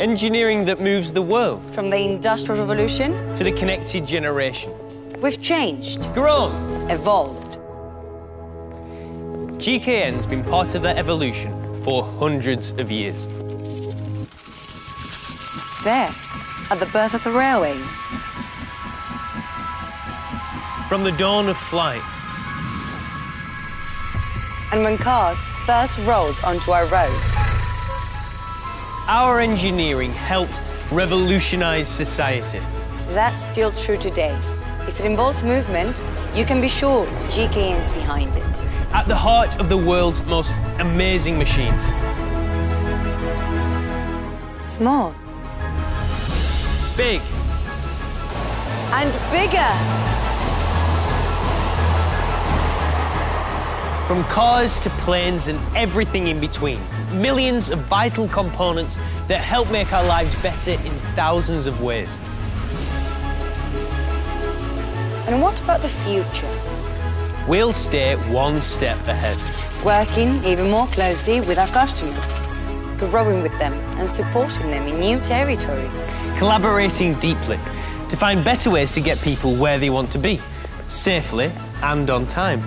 Engineering that moves the world. From the Industrial Revolution, to the connected generation. We've changed. Grown. Evolved. GKN's been part of that evolution for hundreds of years. There, at the birth of the railways. From the dawn of flight. And when cars first rolled onto our roads. Our engineering helped revolutionize society. That's still true today. If it involves movement, you can be sure GKN's behind it. At the heart of the world's most amazing machines. Small. Big. And bigger. From cars to planes and everything in between. Millions of vital components that help make our lives better in thousands of ways. And what about the future? We'll stay one step ahead. Working even more closely with our customers, growing with them and supporting them in new territories. Collaborating deeply to find better ways to get people where they want to be, safely and on time.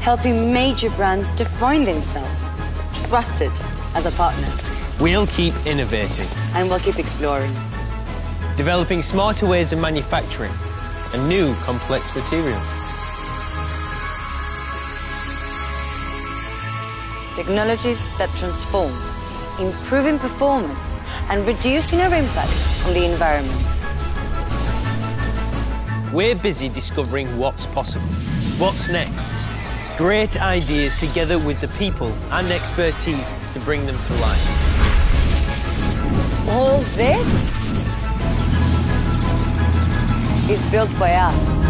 Helping major brands define themselves, trusted as a partner. We'll keep innovating. And we'll keep exploring. Developing smarter ways of manufacturing and new complex materials. Technologies that transform, improving performance and reducing our impact on the environment. We're busy discovering what's possible. What's next? Great ideas together with the people and expertise to bring them to life. All this is built by us.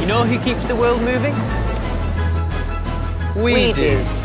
You know who keeps the world moving? We, we do. do.